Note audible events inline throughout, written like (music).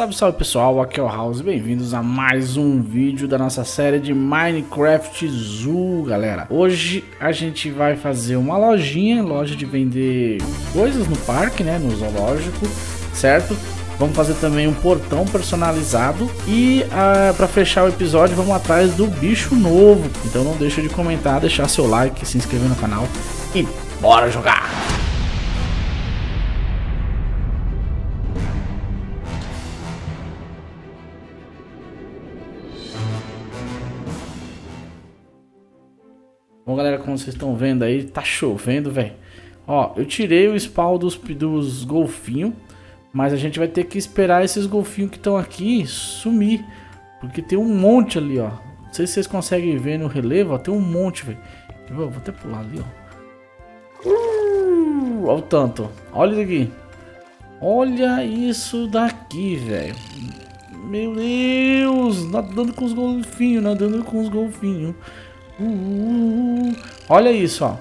Salve, salve pessoal, aqui é o House, bem-vindos a mais um vídeo da nossa série de Minecraft Zoo, galera. Hoje a gente vai fazer uma lojinha, loja de vender coisas no parque, né, no zoológico, certo? Vamos fazer também um portão personalizado e ah, para fechar o episódio vamos atrás do bicho novo. Então não deixa de comentar, deixar seu like, se inscrever no canal e bora jogar! Bom, galera, como vocês estão vendo aí, tá chovendo, velho. Ó, eu tirei o spawn dos, dos golfinhos, mas a gente vai ter que esperar esses golfinhos que estão aqui sumir. Porque tem um monte ali, ó. Não sei se vocês conseguem ver no relevo, ó, tem um monte, velho. Vou até pular ali, ó. Uh, olha o tanto. Olha isso aqui. Olha isso daqui, velho. Meu Deus! Nadando com os golfinhos, nadando com os golfinhos. Uh, olha isso, ó.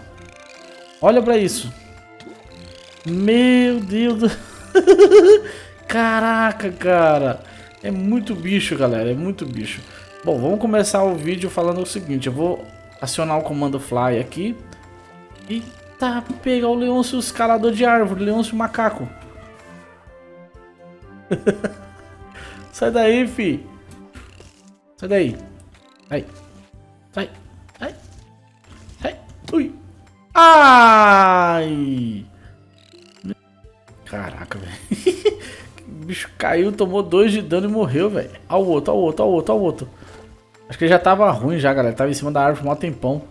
Olha pra isso. Meu Deus (laughs) Caraca, cara. É muito bicho, galera. É muito bicho. Bom, vamos começar o vídeo falando o seguinte. Eu vou acionar o comando fly aqui. Eita, pegar o leôncio escalador de árvore. Leôncio macaco. (laughs) Sai daí, fi. Sai daí. Aí. Sai. Ai! Caraca, velho. o (laughs) bicho caiu, tomou dois de dano e morreu, velho. Ao outro, ao outro, ao outro, ao outro. Acho que ele já tava ruim já, galera. Tava em cima da árvore por um tempão.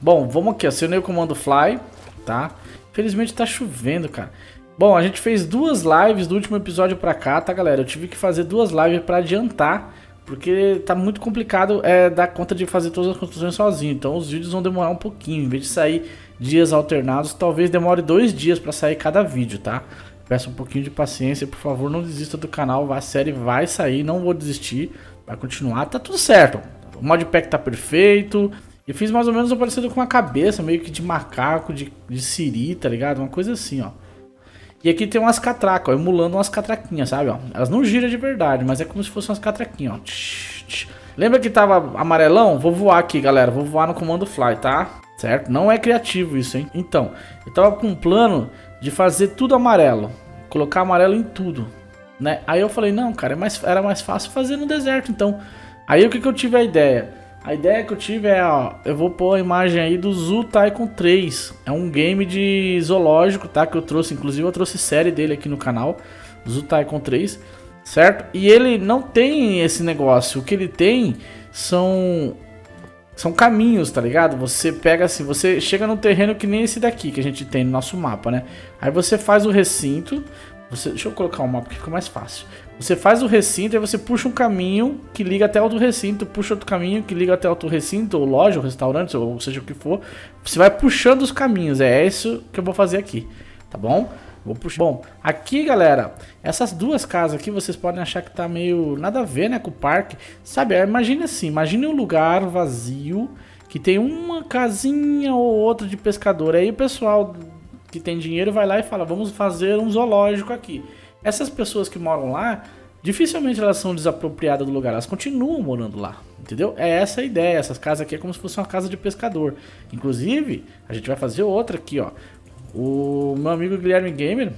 Bom, vamos aqui. Acionei o comando fly, tá? Infelizmente tá chovendo, cara. Bom, a gente fez duas lives do último episódio pra cá, tá, galera? Eu tive que fazer duas lives pra adiantar porque tá muito complicado é, dar conta de fazer todas as construções sozinho. Então os vídeos vão demorar um pouquinho. Em vez de sair dias alternados, talvez demore dois dias para sair cada vídeo, tá? Peço um pouquinho de paciência, por favor, não desista do canal. A série vai sair, não vou desistir. Vai continuar, tá tudo certo. O modpack tá perfeito. E fiz mais ou menos um parecido com uma cabeça, meio que de macaco, de, de siri, tá ligado? Uma coisa assim, ó. E aqui tem umas catracas, ó, emulando umas catraquinhas, sabe? Ó? Elas não giram de verdade, mas é como se fossem umas catraquinhas, ó. Lembra que tava amarelão? Vou voar aqui, galera. Vou voar no comando fly, tá? Certo? Não é criativo isso, hein? Então, eu tava com um plano de fazer tudo amarelo. Colocar amarelo em tudo, né? Aí eu falei, não, cara, é mais, era mais fácil fazer no deserto, então. Aí o que, que eu tive a ideia? A ideia que eu tive é, ó, eu vou pôr a imagem aí do Zoo Tycoon 3. É um game de zoológico, tá? Que eu trouxe, inclusive eu trouxe série dele aqui no canal, Zoo Tycoon 3, certo? E ele não tem esse negócio, o que ele tem são são caminhos, tá ligado? Você pega assim, você chega num terreno que nem esse daqui que a gente tem no nosso mapa, né? Aí você faz o recinto, você, deixa eu colocar um mapa que fica mais fácil. Você faz o recinto e você puxa um caminho que liga até outro recinto, puxa outro caminho que liga até outro recinto, ou loja, ou restaurante, ou seja o que for. Você vai puxando os caminhos, é isso que eu vou fazer aqui, tá bom? Vou puxar. Bom, aqui galera, essas duas casas aqui vocês podem achar que tá meio nada a ver, né, com o parque. Sabe, imagine assim, imagine um lugar vazio que tem uma casinha ou outra de pescador. Aí o pessoal que tem dinheiro vai lá e fala, vamos fazer um zoológico aqui. Essas pessoas que moram lá, dificilmente elas são desapropriadas do lugar, elas continuam morando lá, entendeu? É essa a ideia, essas casas aqui é como se fosse uma casa de pescador. Inclusive, a gente vai fazer outra aqui, ó. O meu amigo Guilherme Gamer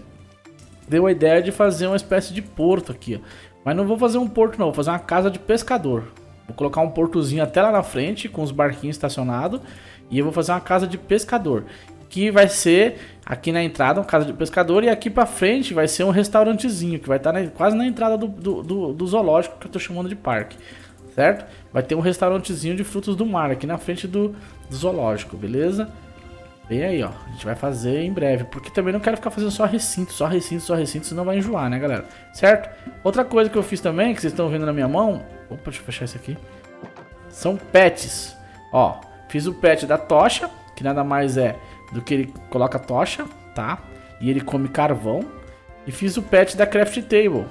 deu a ideia de fazer uma espécie de porto aqui, ó. Mas não vou fazer um porto não, vou fazer uma casa de pescador. Vou colocar um portozinho até lá na frente, com os barquinhos estacionados. E eu vou fazer uma casa de pescador que vai ser aqui na entrada uma casa de pescador e aqui para frente vai ser um restaurantezinho que vai estar tá quase na entrada do, do, do, do, zoológico que eu tô chamando de parque, certo? Vai ter um restaurantezinho de frutos do mar aqui na frente do, do zoológico, beleza? Vem aí, ó. A gente vai fazer em breve, porque também não quero ficar fazendo só recinto, só recinto, só recinto, senão vai enjoar, né, galera? Certo? Outra coisa que eu fiz também, que vocês estão vendo na minha mão, opa, deixa eu fechar isso aqui. São pets. Ó, fiz o pet da tocha, que nada mais é do que ele coloca tocha, tá? E ele come carvão. E fiz o pet da craft table.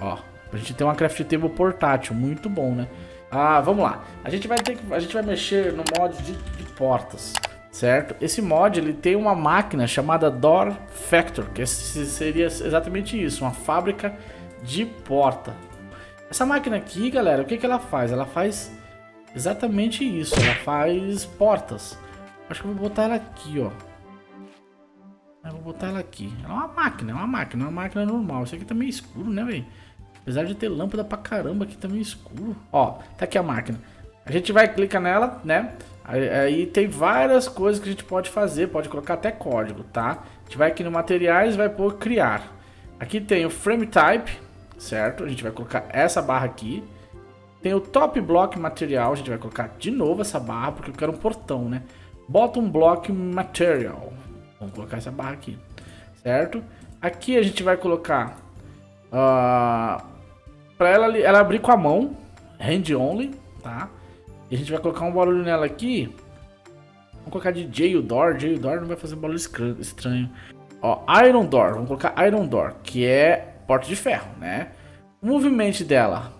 Ó, a gente ter uma craft table portátil, muito bom, né? Ah, vamos lá. A gente vai ter que, a gente vai mexer no mod de, de portas, certo? Esse mod ele tem uma máquina chamada Door Factor, que seria exatamente isso, uma fábrica de porta. Essa máquina aqui, galera, o que, que ela faz? Ela faz exatamente isso. Ela faz portas. Acho que eu vou botar ela aqui, ó. Eu vou botar ela aqui. Ela é uma máquina, é uma máquina, é uma máquina normal. Isso aqui tá meio escuro, né, velho? Apesar de ter lâmpada pra caramba, aqui tá meio escuro. Ó, tá aqui a máquina. A gente vai clicar nela, né? Aí tem várias coisas que a gente pode fazer, pode colocar até código, tá? A gente vai aqui no materiais, vai pôr criar. Aqui tem o frame type, certo? A gente vai colocar essa barra aqui. Tem o top block material, a gente vai colocar de novo essa barra, porque eu quero um portão, né? Bottom block material. Vamos colocar essa barra aqui, certo? Aqui a gente vai colocar... Uh, ah, para ela, ela abrir com a mão, hand only, tá? E a gente vai colocar um barulho nela aqui. Vamos colocar de jail door. Jail door não vai fazer barulho estranho. Ó, Iron Door. Vamos colocar Iron Door, que é porta de ferro, né? O movimento dela.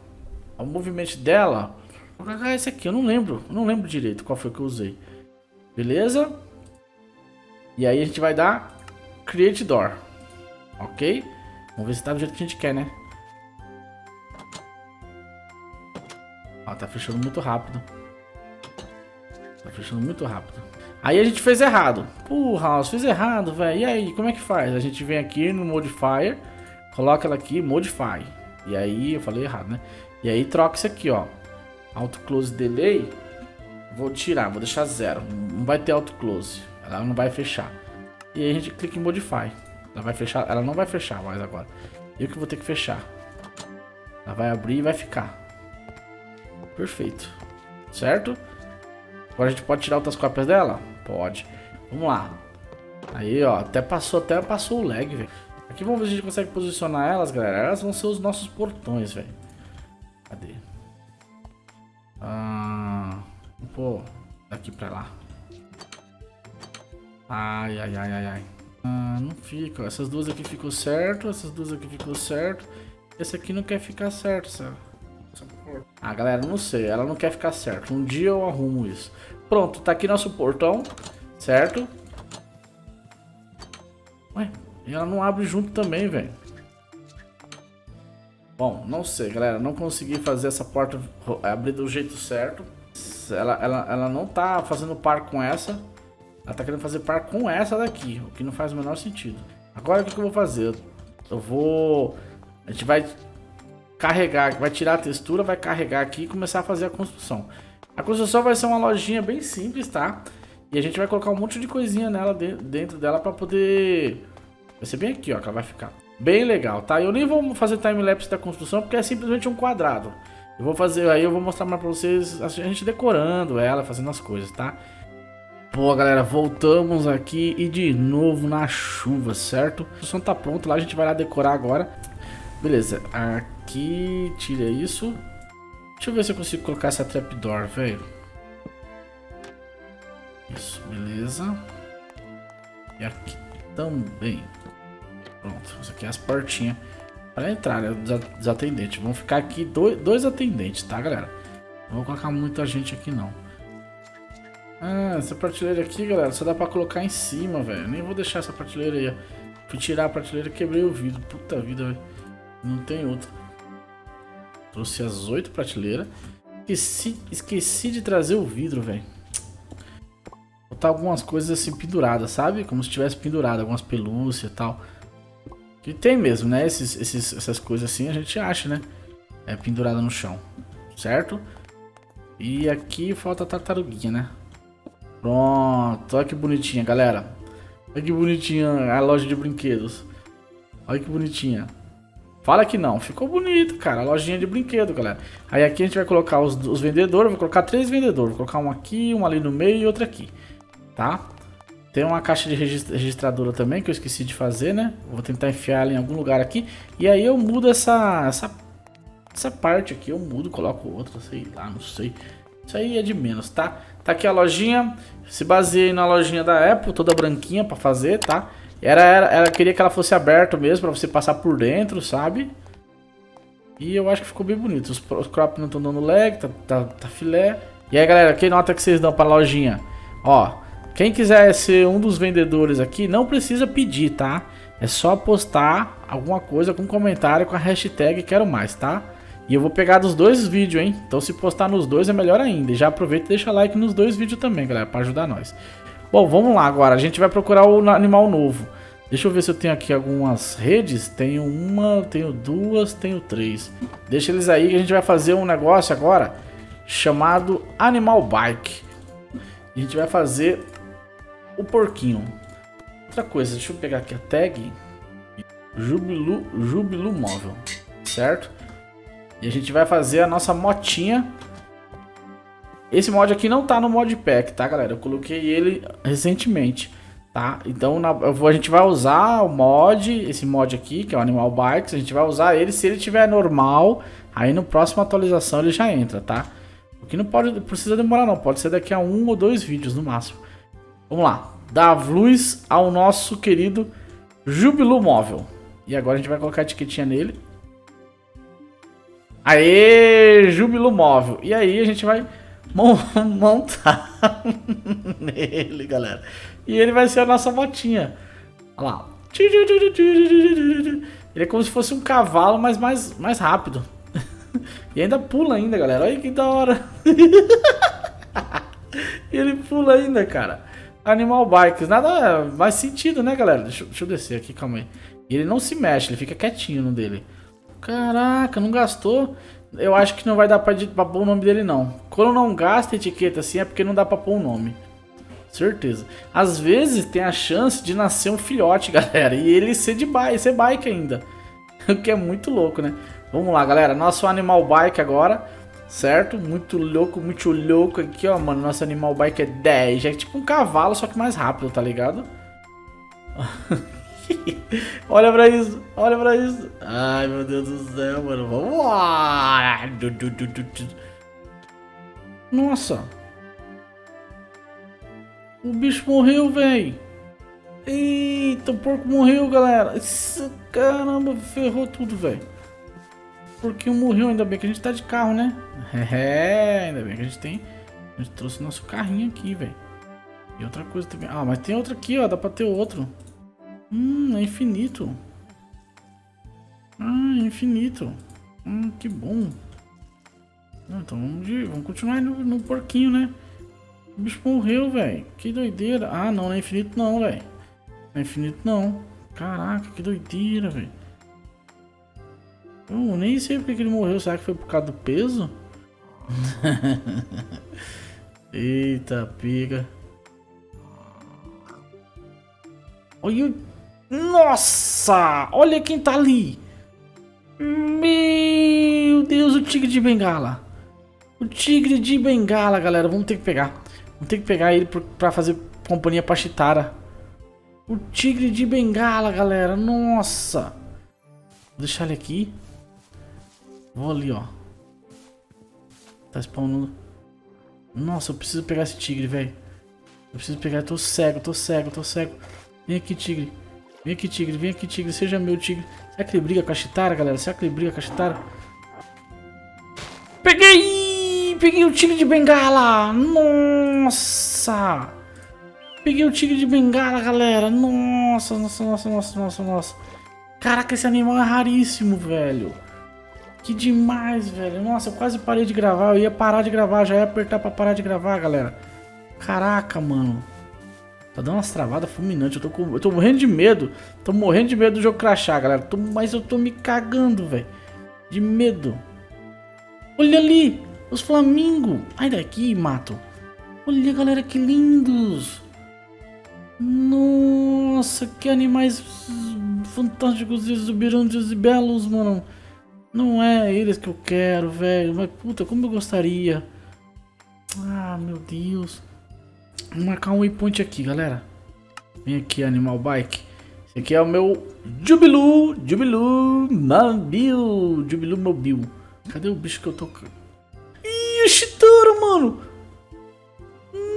O movimento dela. Vou colocar esse aqui. Eu não lembro. Eu não lembro direito qual foi que eu usei. Beleza? E aí a gente vai dar Create Door. Ok? Vamos ver se tá do jeito que a gente quer, né? Ó, tá fechando muito rápido. Tá fechando muito rápido. Aí a gente fez errado. Pô, House, fiz errado, velho. E aí, como é que faz? A gente vem aqui no Modifier, coloca ela aqui, Modify. E aí, eu falei errado, né? E aí troca isso aqui, ó. Auto Close Delay. Vou tirar, vou deixar zero. Não vai ter Auto Close. Ela não vai fechar. E aí a gente clica em Modify. Ela vai fechar, ela não vai fechar mais agora. Eu que vou ter que fechar. Ela vai abrir e vai ficar. Perfeito. Certo? Agora a gente pode tirar outras cópias dela? Pode. Vamos lá. Aí, ó, até passou, até passou o lag, velho. Aqui vamos ver se a gente consegue posicionar elas, galera. Elas vão ser os nossos portões, velho. Cadê? Ah, pô, daqui pra lá. Ai, ai, ai, ai, ai. Ah, não fica. Essas duas aqui ficou certo, essas duas aqui ficou certo. Esse aqui não quer ficar certo, sabe? Ah, galera, não sei. Ela não quer ficar certo. Um dia eu arrumo isso. Pronto, tá aqui nosso portão, certo? Ué, e ela não abre junto também, velho. Bom, não sei, galera. Não consegui fazer essa porta abrir do jeito certo. Ela, ela, ela não tá fazendo par com essa. Ela tá querendo fazer par com essa daqui, o que não faz o menor sentido. Agora o que, que eu vou fazer? Eu vou... A gente vai carregar, vai tirar a textura, vai carregar aqui e começar a fazer a construção. A construção vai ser uma lojinha bem simples, tá? E a gente vai colocar um monte de coisinha nela dentro dela para poder... Vai ser bem aqui, ó, que ela vai ficar. Bem legal, tá? Eu nem vou fazer time-lapse da construção porque é simplesmente um quadrado. Eu vou fazer, aí eu vou mostrar mais pra vocês a gente decorando ela, fazendo as coisas, tá? Pô, galera, voltamos aqui e de novo na chuva, certo? A construção tá pronta, lá a gente vai lá decorar agora. Beleza, aqui, tira isso. Deixa eu ver se eu consigo colocar essa trapdoor, velho. Isso, beleza. E aqui também. Pronto, isso aqui é as portinhas para entrar, né, dos atendentes. Vão ficar aqui dois, dois atendentes, tá, galera? Não vou colocar muita gente aqui, não. Ah, essa prateleira aqui, galera, só dá pra colocar em cima, velho. Nem vou deixar essa prateleira aí. Fui tirar a prateleira e quebrei o vidro. Puta vida, velho. Não tem outra. Trouxe as oito prateleiras. Esqueci, esqueci de trazer o vidro, velho. Botar algumas coisas assim penduradas, sabe? Como se tivesse pendurado, algumas pelúcias e tal. Que tem mesmo, né? Esses, esses, essas coisas assim a gente acha, né? É pendurada no chão, certo? E aqui falta a tartaruguinha, né? Pronto, olha que bonitinha, galera. Olha que bonitinha a loja de brinquedos. Olha que bonitinha. Fala que não. Ficou bonito, cara. A lojinha de brinquedo, galera. Aí aqui a gente vai colocar os, os vendedores. Vou colocar três vendedores. Vou colocar um aqui, um ali no meio e outro aqui. Tá? Tem uma caixa de registradora também que eu esqueci de fazer, né? Vou tentar enfiar ela em algum lugar aqui. E aí eu mudo essa, essa, essa parte aqui. Eu mudo, coloco outra, sei lá, não sei. Isso aí é de menos, tá? Tá aqui a lojinha. Se baseei na lojinha da Apple, toda branquinha pra fazer, tá? Era, era, ela queria que ela fosse aberta mesmo, pra você passar por dentro, sabe? E eu acho que ficou bem bonito. Os, os crop não estão dando lag, tá, tá, tá, filé. E aí, galera, que nota que vocês dão pra lojinha? Ó, quem quiser ser um dos vendedores aqui, não precisa pedir, tá? É só postar alguma coisa, algum comentário com a hashtag quero mais, tá? E eu vou pegar dos dois vídeos, hein? Então se postar nos dois é melhor ainda. E já aproveita e deixa like nos dois vídeos também, galera, para ajudar nós. Bom, vamos lá agora. A gente vai procurar o animal novo. Deixa eu ver se eu tenho aqui algumas redes. Tenho uma, tenho duas, tenho três. Deixa eles aí que a gente vai fazer um negócio agora chamado Animal Bike. A gente vai fazer o porquinho. Outra coisa, deixa eu pegar aqui a tag. Jubilu, Jubilu Móvel, certo? E a gente vai fazer a nossa motinha. Esse mod aqui não tá no modpack, tá, galera? Eu coloquei ele recentemente tá? Então na, a gente vai usar o mod, esse mod aqui, que é o Animal Bikes, a gente vai usar ele se ele tiver normal, aí no próximo atualização ele já entra, tá? O que não pode, precisa demorar não, pode ser daqui a um ou dois vídeos no máximo. Vamos lá, dá luz ao nosso querido Jubilu Móvel. E agora a gente vai colocar a etiquetinha nele. Aê, Jubilu Móvel. E aí a gente vai (laughs) montar (laughs) nele, galera. E ele vai ser a nossa motinha. Olha lá. Ele é como se fosse um cavalo, mas mais, mais rápido. (laughs) E ainda pula ainda, galera. Olha que da hora. ele pula ainda, cara. Animal Bikes. Nada mais sentido, né, galera? Deixa, deixa eu descer aqui, calma aí. Ele não se mexe, ele fica quietinho no dele. Caraca, não gastou. Eu acho que não vai dar pra, pra pôr o nome dele, não. Quando não gasta etiqueta assim, é porque não dá pra pôr o nome. Certeza. Às vezes tem a chance de nascer um filhote, (laughs) galera. E ele ser de bike, ser bike ainda. (laughs) O que é muito louco, né? Vamos lá, galera. Nosso animal bike agora. Certo? Muito louco, muito louco aqui, ó, mano. Nosso animal bike é 10. É tipo um cavalo, só que mais rápido, tá ligado? (laughs) olha pra isso, olha pra isso. Ai, meu Deus do céu, mano. Vamos lá. Nossa. O bicho morreu, velho. Eita, o porco morreu, galera. Caramba, ferrou tudo, velho. O porquinho morreu, ainda bem que a gente tá de carro, né? (laughs) É, ainda bem que a gente tem... A gente trouxe nosso carrinho aqui, velho. E outra coisa também. Ah, mas tem outro aqui, ó. Dá pra ter outro. Hum, é infinito. Ah, é infinito. Hum, que bom. Então vamos, de, vamos continuar no, no porquinho, né? O bicho morreu, velho. Que doideira. Ah, não, não é infinito não, velho. Não é infinito não. Caraca, que doideira, velho. Eu nem sei porque que ele morreu. Será que foi por causa do peso? (laughs) Eita, piga. Olha. Nossa! Olha quem tá ali. Meu Deus, o tigre de bengala. O tigre de bengala, galera. Vamos ter que pegar. Vou ter que pegar ele pra fazer companhia pra Chitara. O tigre de bengala, galera. Nossa. Vou deixar ele aqui. Vou ali, ó. Tá spawnando. Nossa, eu preciso pegar esse tigre, velho. Eu preciso pegar. Eu tô cego, tô cego, tô cego. Vem aqui, tigre. Vem aqui, tigre. Vem aqui, tigre. Seja meu tigre. Será que ele briga com a Chitara, galera? Será que ele briga com a Chitara? Peguei! peguei o tigre de bengala! Nossa! Peguei o tigre de bengala, galera! Nossa, nossa, nossa, nossa, nossa, nossa! Caraca, esse animal é raríssimo, velho! Que demais, velho! Nossa, eu quase parei de gravar. Eu ia parar de gravar, já ia apertar pra parar de gravar, galera. Caraca, mano. Tá dando umas travadas fulminantes. Eu tô, com... eu tô morrendo de medo. Tô morrendo de medo do jogo crachar, galera. Tô... Mas eu tô me cagando, velho. De medo. Olha ali! Os flamingos. Ai daqui, mato. Olha, galera, que lindos. Nossa, que animais fantásticos, exuberantes e belos, mano. Não é eles que eu quero, velho. Mas, puta, como eu gostaria. Ah, meu Deus. Vou marcar um waypoint aqui, galera. Vem aqui, Animal Bike. Esse aqui é o meu Jubilu, Jubilu Mobil. Jubilu Mobil. Cadê o bicho que eu tô o Chitara, mano.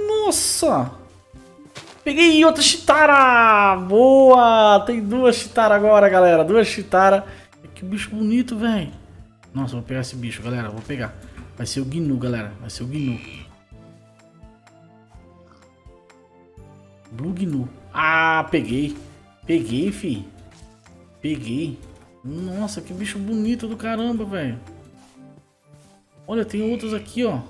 Nossa. Peguei outra Chitara. Boa. Tem duas Chitara agora, galera. Duas Chitara. Que bicho bonito, velho. Nossa, vou pegar esse bicho, galera. Vou pegar. Vai ser o Gnu, galera. Vai ser o Gnu. Blue Gnu. Ah, peguei. Peguei, fi. Peguei. Nossa, que bicho bonito do caramba, velho. Olha, tem outros aqui, ó.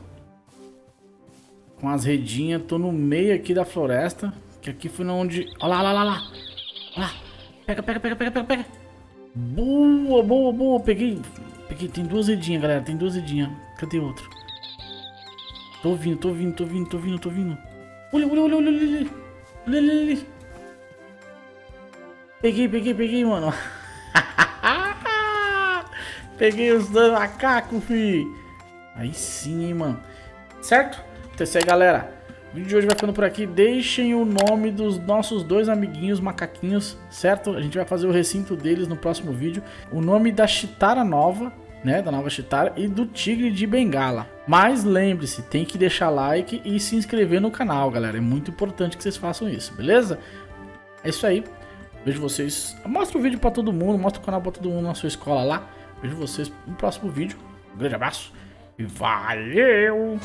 Com as redinhas. Tô no meio aqui da floresta. Que aqui foi onde... Olha lá, olha lá, olha lá. Olha lá. Pega, pega, pega, pega, pega, pega. Boa, boa, boa. Peguei. Peguei. Tem duas redinhas, galera. Tem duas redinhas. Cadê outro? Tô vindo, tô vindo, tô vindo, tô vindo, tô vindo. Olha, olha, olha, olha, olha. Olha, olha, olha. Peguei, peguei, peguei, mano. (laughs) peguei os dois macacos, fi. Aí sim, hein, mano. Certo? Então é isso aí, galera. O vídeo de hoje vai ficando por aqui. Deixem o nome dos nossos dois amiguinhos macaquinhos, certo? A gente vai fazer o recinto deles no próximo vídeo. O nome da Chitara nova, né? Da nova Chitara e do Tigre de Bengala. Mas lembre-se, tem que deixar like e se inscrever no canal, galera. É muito importante que vocês façam isso, beleza? É isso aí. Vejo vocês. Mostra o vídeo para todo mundo, mostra o canal para todo mundo na sua escola lá. Vejo vocês no próximo vídeo. Um grande abraço e valeu!